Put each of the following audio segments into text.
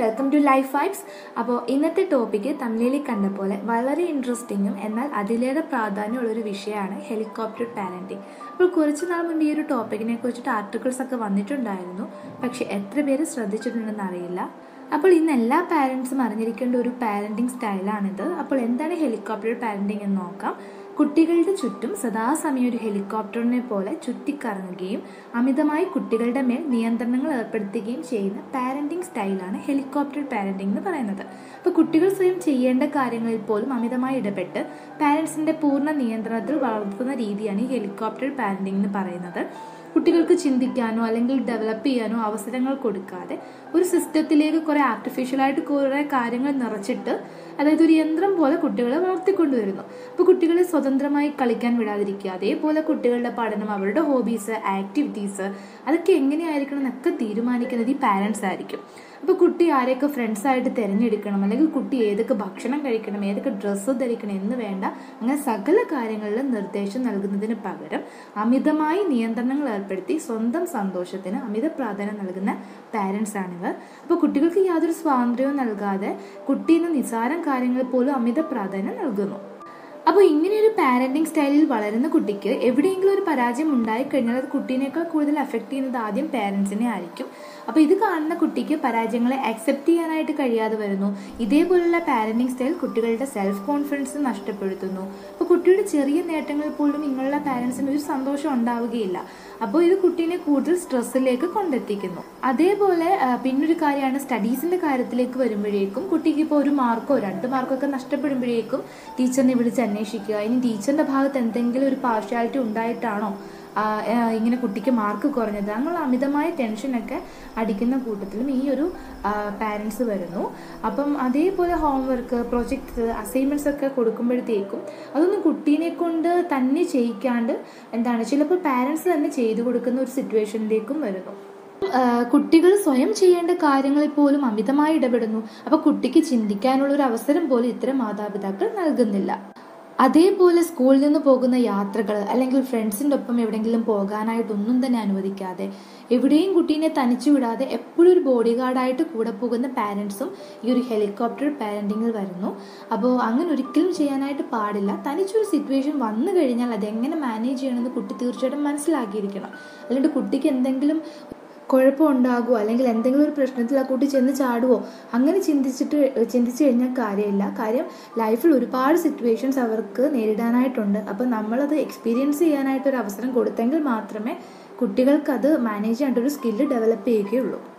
Welcome to life vibes അപ്പോൾ ഇന്നത്തെ topic തമിഴിൽ കണ്ട പോലെ വളരെ ഇൻട്രസ്റ്റിങ്ങും എന്നാൽ അതിലേറെ പ്രാധാന്യമുള്ള ഒരു വിഷയമാണ് ഹെലികോപ്റ്റർ പാരന്റിങ് അപ്പോൾ കുറച്ച് നാൾ മുമ്പ് ഈ ഒരു ടോപ്പിക്കിനെ കുറിച്ചിട്ട് ആർട്ടിക്കിൾസ് ഒക്കെ വന്നിട്ടുണ്ടായിരുന്നു. പക്ഷേ എത്ര പേര് ശ്രദ്ധിച്ചിട്ടുണ്ടെന്ന് അറിയില്ല. അപ്പോൾ ഇന്ന് എല്ലാ പാരൻസും അറിഞ്ഞിരിക്കേണ്ട ഒരു പാരന്റിങ് സ്റ്റൈലാണിത് അപ്പോൾ എന്താണ് ഹെലികോപ്റ്റർ പാരന്റിങ് എന്ന് നോക്കാം. കുട്ടികളുടെ ചുറ്റും സദാസമയം ഒരു ഹെലികോപ്റ്ററിനെ പോലെ ചുറ്റിക്കറങ്ങുകയും അമിതമായി കുട്ടികളുടെ മേൽ നിയന്ത്രണങ്ങൾ ഏർപ്പെടുത്തുകയും ചെയ്യുന്ന പാരന്റിംഗ് സ്റ്റൈലാണ് ഹെലികോപ്റ്റർ പാരന്റിംഗ് എന്ന് പറയുന്നത്. അപ്പോൾ കുട്ടികൾ സ്വയം ചെയ്യേണ്ട കാര്യങ്ങളിൽ പോലും അമിതമായി ഇടപെട്ട് പാരൻസിന്റെ പൂർണ നിയന്ത്രണത്തിൽ വളർത്തുന്ന രീതിയാണ് ഈ ഹെലികോപ്റ്റർ പാരന്റിംഗ് എന്ന് പറയുന്നത്. കുട്ടികൾക്ക് ചിന്തിക്കാനോ അല്ലെങ്കിൽ ഡെവലപ്പ് ചെയ്യാനോ അവസരങ്ങൾ കൊടുക്കാതെ ഒരു സിസ്റ്റത്തിലേക്ക് കുറേ ആർട്ടിഫിഷ്യലായിട്ട് കുറേ കാര്യങ്ങൾ നിറച്ചിട്ട് അതായത് ഒരു യന്ത്രം പോലെ കുട്ടികളെ വളർത്തിക്കൊണ്ടുവരുന്നു. അപ്പോൾ കുട്ടികളെ സ്വതന്ത്രമായി കളിക്കാൻ വിടാതിരിക്കുക അതേപോലെ കുട്ടികളുടെ പഠനം അവരുടെ ഹോബീസ് ആക്ടിവിറ്റീസ് അതൊക്കെ എങ്ങനെയായിരിക്കണം എന്നൊക്കെ തീരുമാനിക്കുന്നത് ഈ പാരൻസ് ആയിരിക്കും. അപ്പോൾ കുട്ടി ആരെയൊക്കെ ഫ്രണ്ട്സ് ആയിട്ട് തിരഞ്ഞെടുക്കണം അല്ലെങ്കിൽ കുട്ടി ഏതൊക്കെ ഭക്ഷണം കഴിക്കണം ഏതൊക്കെ ഡ്രസ്സ് ധരിക്കണം എന്ന് വേണ്ട അങ്ങനെ സകല കാര്യങ്ങളിലും നിർദ്ദേശം നൽകുന്നതിന് പകരം അമിതമായി നിയന്ത്രണങ്ങൾ ഏർപ്പെടുത്തി സ്വന്തം സന്തോഷത്തിന് അമിത പ്രാധാന്യം നൽകുന്ന പാരൻസ് ആണിവർ അപ്പോൾ കുട്ടികൾക്ക് യാതൊരു സ്വാതന്ത്ര്യവും നൽകാതെ കുട്ടി കുട്ടീന്ന് നിസാരം കാര്യങ്ങൾ പോലും അമിത പ്രാധാന്യം നൽകുന്നു. അപ്പോൾ ഇങ്ങനെ ഒരു പാരന്റിങ് സ്റ്റൈലിൽ വളരുന്ന കുട്ടിക്ക് എവിടെയെങ്കിലും ഒരു പരാജയം ഉണ്ടായി കഴിഞ്ഞാൽ അത് കുട്ടീനേക്കാൾ കൂടുതൽ എഫക്ട് ചെയ്യുന്നത് ആദ്യം പാരൻസിനെ ആയിരിക്കും. അപ്പോൾ ഇത് കാണുന്ന കുട്ടിക്ക് പരാജയങ്ങളെ അക്സെപ്റ്റ് ചെയ്യാനായിട്ട് കഴിയാതെ വരുന്നു. ഇതേപോലുള്ള പാരന്റിങ് സ്റ്റൈൽ കുട്ടികളുടെ സെൽഫ് കോൺഫിഡൻസ് നഷ്ടപ്പെടുത്തുന്നു. അപ്പോൾ കുട്ടിയുടെ ചെറിയ നേട്ടങ്ങൾ പോലും ഇങ്ങനെയുള്ള പാരന്റ്സിന് ഒരു സന്തോഷം ഉണ്ടാവുകയില്ല. അപ്പോൾ ഇത് കുട്ടീനെ കൂടുതൽ സ്ട്രെസ്സിലേക്ക് കൊണ്ടെത്തിക്കുന്നു. അതേപോലെ പിന്നൊരു കാര്യമാണ് സ്റ്റഡീസിന്റെ കാര്യത്തിലേക്ക് വരുമ്പോഴേക്കും കുട്ടിക്ക് ഇപ്പോൾ ഒരു മാർക്കോ രണ്ട് മാർക്കോ ഒക്കെ നഷ്ടപ്പെടുമ്പോഴേക്കും ടീച്ചറിനെ വിളിച്ച് അന്വേഷിക്കുക. ഇനി ടീച്ചറിന്റെ ഭാഗത്ത് എന്തെങ്കിലും ഒരു പാർഷ്യാലിറ്റി ഉണ്ടായിട്ടാണോ? ഇങ്ങനെ കുട്ടിക്ക് മാർക്ക് കുറഞ്ഞത്. അങ്ങനെയുള്ള അമിതമായ ടെൻഷനൊക്കെ അടിക്കുന്ന കൂട്ടത്തിലും ഈ ഒരു പാരൻസ് വരുന്നു. അപ്പം അതേപോലെ ഹോംവർക്ക് പ്രൊജക്ട്സ് അസൈൻമെന്റ്സ് ഒക്കെ കൊടുക്കുമ്പോഴത്തേക്കും അതൊന്നും കുട്ടീനെ കൊണ്ട് തന്നെ ചെയ്യിക്കാണ്ട് എന്താണ് ചിലപ്പോൾ പാരൻസ് തന്നെ ചെയ്തു കൊടുക്കുന്ന ഒരു സിറ്റുവേഷനിലേക്കും വരുന്നു. കുട്ടികൾ സ്വയം ചെയ്യേണ്ട കാര്യങ്ങളിൽ പോലും അമിതമായി ഇടപെടുന്നു. അപ്പൊ കുട്ടിക്ക് ചിന്തിക്കാനുള്ള ഒരു അവസരം പോലും ഇത്തരം മാതാപിതാക്കൾ നൽകുന്നില്ല. അതേപോലെ സ്കൂളിൽ നിന്ന് പോകുന്ന യാത്രകൾ അല്ലെങ്കിൽ ഫ്രണ്ട്സിന്റെ ഒപ്പം എവിടെയെങ്കിലും പോകാനായിട്ടൊന്നും തന്നെ അനുവദിക്കാതെ എവിടെയും കുട്ടീനെ തനിച്ചു വിടാതെ എപ്പോഴും ഒരു ബോഡി ഗാർഡായിട്ട് കൂടെ പോകുന്ന പാരൻസും ഈ ഒരു ഹെലികോപ്റ്റർ പാരന്റിങ്ങിൽ വരുന്നു. അപ്പോൾ അങ്ങനെ ഒരിക്കലും ചെയ്യാനായിട്ട് പാടില്ല. തനിച്ചൊരു സിറ്റുവേഷൻ വന്നു കഴിഞ്ഞാൽ അതെങ്ങനെ മാനേജ് ചെയ്യണമെന്ന് കുട്ടി തീർച്ചയായിട്ടും മനസ്സിലാക്കിയിരിക്കണം. അല്ലാണ്ട് കുട്ടിക്ക് എന്തെങ്കിലും കുഴപ്പമുണ്ടാകുമോ അല്ലെങ്കിൽ എന്തെങ്കിലും ഒരു പ്രശ്നത്തിൽ ആ കുട്ടി ചെന്ന് ചാടുവോ? അങ്ങനെ ചിന്തിച്ചിട്ട് ചിന്തിച്ചു കഴിഞ്ഞാൽ കാര്യമില്ല. കാര്യം ലൈഫിൽ ഒരുപാട് സിറ്റുവേഷൻസ് അവർക്ക് നേരിടാനായിട്ടുണ്ട്. അപ്പം നമ്മളത് എക്സ്പീരിയൻസ് ചെയ്യാനായിട്ടൊരു അവസരം കൊടുത്തെങ്കിൽ മാത്രമേ കുട്ടികൾക്കത് മാനേജ് ചെയ്യേണ്ട ഒരു സ്കില്ല് ഡെവലപ്പ് ചെയ്യുകയുള്ളൂ.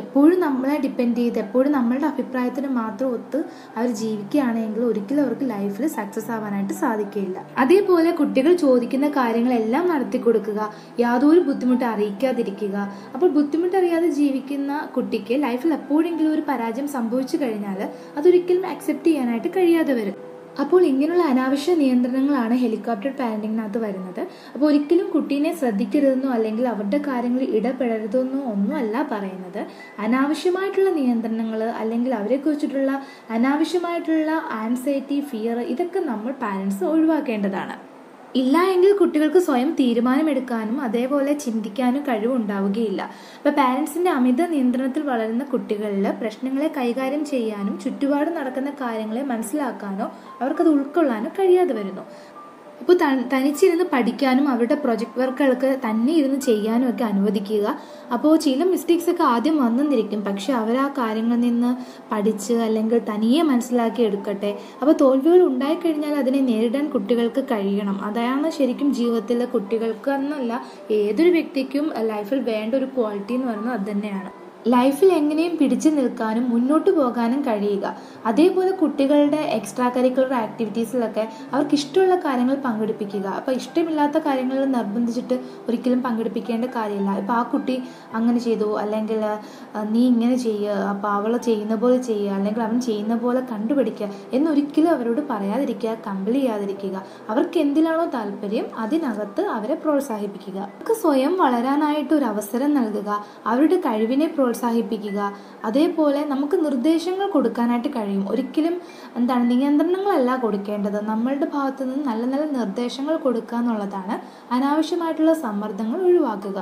എപ്പോഴും നമ്മളെ ഡിപ്പെൻഡ് ചെയ്ത് എപ്പോഴും നമ്മളുടെ അഭിപ്രായത്തിന് മാത്രം ഒത്ത് അവർ ജീവിക്കുകയാണെങ്കിൽ ഒരിക്കലും അവർക്ക് ലൈഫിൽ സക്സസ് ആവാനായിട്ട് സാധിക്കില്ല അതേപോലെ കുട്ടികൾ ചോദിക്കുന്ന കാര്യങ്ങളെല്ലാം നടത്തി കൊടുക്കുക യാതൊരു ബുദ്ധിമുട്ട് അറിയിക്കാതിരിക്കുക. അപ്പോൾ ബുദ്ധിമുട്ടറിയാതെ ജീവിക്കുന്ന കുട്ടിക്ക് ലൈഫിൽ എപ്പോഴെങ്കിലും ഒരു പരാജയം സംഭവിച്ചു കഴിഞ്ഞാൽ അതൊരിക്കലും അക്സെപ്റ്റ് ചെയ്യാനായിട്ട് കഴിയാതെ വരും. അപ്പോൾ ഇങ്ങനെയുള്ള അനാവശ്യ നിയന്ത്രണങ്ങളാണ് ഹെലികോപ്റ്റർ പാരന്റിങ്ങിനകത്ത് വരുന്നത്. അപ്പോൾ ഒരിക്കലും കുട്ടീനെ ശ്രദ്ധിക്കരുതെന്നോ അല്ലെങ്കിൽ അവരുടെ കാര്യങ്ങളിൽ ഇടപെടരുതെന്നോ ഒന്നും അല്ല പറയുന്നത്. അനാവശ്യമായിട്ടുള്ള നിയന്ത്രണങ്ങൾ അല്ലെങ്കിൽ അവരെ കുറിച്ചിട്ടുള്ള അനാവശ്യമായിട്ടുള്ള ആൻസൈറ്റി ഫിയർ ഇതൊക്കെ നമ്മൾ പാരൻസ് ഒഴിവാക്കേണ്ടതാണ്. ഇല്ല എങ്കിൽ കുട്ടികൾക്ക് സ്വയം തീരുമാനമെടുക്കാനും അതേപോലെ ചിന്തിക്കാനും കഴിവുണ്ടാവുകയില്ല. അപ്പോൾ പാരൻസിന്റെ അമിത നിയന്ത്രണത്തിൽ വളരുന്ന കുട്ടികളിൽ പ്രശ്നങ്ങളെ കൈകാര്യം ചെയ്യാനും ചുറ്റുപാട് നടക്കുന്ന കാര്യങ്ങളെ മനസ്സിലാക്കാനോ അവർക്കത് ഉൾക്കൊള്ളാനോ കഴിയാതെ വരുന്നു. അപ്പോൾ തനിച്ചിരുന്ന് പഠിക്കാനും അവരുടെ പ്രൊജക്ട് വർക്കുകൾക്ക് തന്നെ ഇരുന്ന് ചെയ്യാനും ഒക്കെ അനുവദിക്കുക. അപ്പോൾ ചില മിസ്റ്റേക്സ് ഒക്കെ ആദ്യം വന്നെന്നിരിക്കും പക്ഷെ അവർ ആ കാര്യങ്ങളിൽ നിന്ന് പഠിച്ച് അല്ലെങ്കിൽ തനിയെ മനസ്സിലാക്കി എടുക്കട്ടെ. അപ്പോൾ തോൽവികൾ ഉണ്ടായിക്കഴിഞ്ഞാൽ അതിനെ നേരിടാൻ കുട്ടികൾക്ക് കഴിയണം. അതാണ് ശരിക്കും ജീവിതത്തിലെ കുട്ടികൾക്ക് എന്നല്ല ഏതൊരു വ്യക്തിക്കും ലൈഫിൽ വേണ്ട ഒരു ക്വാളിറ്റി എന്ന് പറയുന്നത് അത് തന്നെയാണ്. ലൈഫിൽ എങ്ങനെയും പിടിച്ചു നിൽക്കാനും മുന്നോട്ട് പോകാനും കഴിയുക. അതേപോലെ കുട്ടികളുടെ എക്സ്ട്രാ കരിക്കുലർ ആക്ടിവിറ്റീസിലൊക്കെ അവർക്ക് ഇഷ്ടമുള്ള കാര്യങ്ങൾ പങ്കെടുപ്പിക്കുക. അപ്പോൾ ഇഷ്ടമില്ലാത്ത കാര്യങ്ങളിൽ നിർബന്ധിച്ചിട്ട് ഒരിക്കലും പങ്കെടുപ്പിക്കേണ്ട കാര്യമില്ല. ഇപ്പോൾ ആ കുട്ടി അങ്ങനെ ചെയ്തു. അല്ലെങ്കിൽ നീ ഇങ്ങനെ ചെയ്യുക അപ്പോൾ അവൾ ചെയ്യുന്ന പോലെ ചെയ്യുക അല്ലെങ്കിൽ അവൻ ചെയ്യുന്ന പോലെ കണ്ടുപിടിക്കുക എന്നൊരിക്കലും അവരോട് പറയാതിരിക്കുക കമ്പൽ ചെയ്യാതിരിക്കുക. അവർക്ക് എന്തിലാണോ താല്പര്യം അതിനകത്ത് അവരെ പ്രോത്സാഹിപ്പിക്കുക. അവർക്ക് സ്വയം വളരാനായിട്ട് ഒരു അവസരം നൽകുക. അവരുടെ കഴിവിനെ പ്രോത്സാഹിപ്പിക്കുക പ്രോത്സാഹിപ്പിക്കുക. അതേപോലെ നമുക്ക് നിർദ്ദേശങ്ങൾ കൊടുക്കാനായിട്ട് കഴിയും. ഒരിക്കലും എന്താണ് നിയന്ത്രണങ്ങളല്ല കൊടുക്കേണ്ടത്. നമ്മളുടെ ഭാഗത്തു നിന്ന് നല്ല നല്ല നിർദ്ദേശങ്ങൾ കൊടുക്കുക എന്നുള്ളതാണ് അനാവശ്യമായിട്ടുള്ള സമ്മർദ്ദങ്ങൾ ഒഴിവാക്കുക.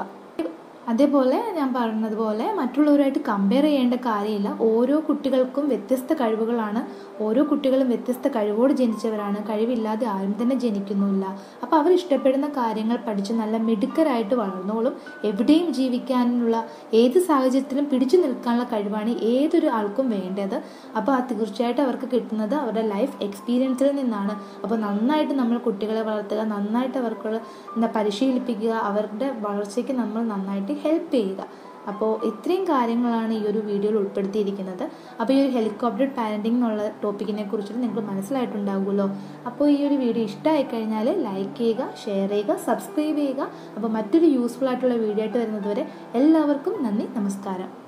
അതേപോലെ ഞാൻ പറഞ്ഞതുപോലെ മറ്റുള്ളവരുമായിട്ട് കമ്പയർ ചെയ്യേണ്ട കാര്യമില്ല. ഓരോ കുട്ടികൾക്കും വ്യത്യസ്ത കഴിവുകളാണ്. ഓരോ കുട്ടികളും വ്യത്യസ്ത കഴിവോട് ജനിച്ചവരാണ്. കഴിവില്ലാതെ ആരും തന്നെ ജനിക്കുന്നുമില്ല. അപ്പോൾ അവർ ഇഷ്ടപ്പെടുന്ന കാര്യങ്ങൾ പഠിച്ച് നല്ല മിടുക്കരായിട്ട് വളർന്നോളും. എവിടെയും ജീവിക്കാനുള്ള ഏത് സാഹചര്യത്തിലും പിടിച്ചു നിൽക്കാനുള്ള കഴിവാണ് ഏതൊരു ആൾക്കും വേണ്ടത്. അപ്പോൾ അത് തീർച്ചയായിട്ടും അവർക്ക് കിട്ടുന്നത് അവരുടെ ലൈഫ് എക്സ്പീരിയൻസിൽ നിന്നാണ്. അപ്പോൾ നന്നായിട്ട് നമ്മൾ കുട്ടികളെ വളർത്തുക നന്നായിട്ട് അവർക്കുള്ള പരിശീലിപ്പിക്കുക അവരുടെ വളർച്ചയ്ക്ക് നമ്മൾ നന്നായിട്ട് ഹെൽപ്പ് ചെയ്യുക. അപ്പോൾ ഇത്രയും കാര്യങ്ങളാണ് ഈ ഒരു വീഡിയോയിൽ ഉൾപ്പെടുത്തിയിരിക്കുന്നത്. അപ്പോൾ ഈ ഒരു ഹെലികോപ്റ്റർ പാരന്റിംഗ് എന്നുള്ള ടോപ്പിക്കിനെ കുറിച്ചിട്ട് നിങ്ങൾക്ക് മനസ്സിലായിട്ടുണ്ടാകുമല്ലോ അപ്പോൾ ഈ ഒരു വീഡിയോ ഇഷ്ടമായി കഴിഞ്ഞാൽ ലൈക്ക് ചെയ്യുക ഷെയർ ചെയ്യുക സബ്സ്ക്രൈബ് ചെയ്യുക. അപ്പോൾ മറ്റൊരു യൂസ്ഫുൾ ആയിട്ടുള്ള വീഡിയോ ആയിട്ട് വരുന്നതുവരെ എല്ലാവർക്കും നന്ദി നമസ്കാരം.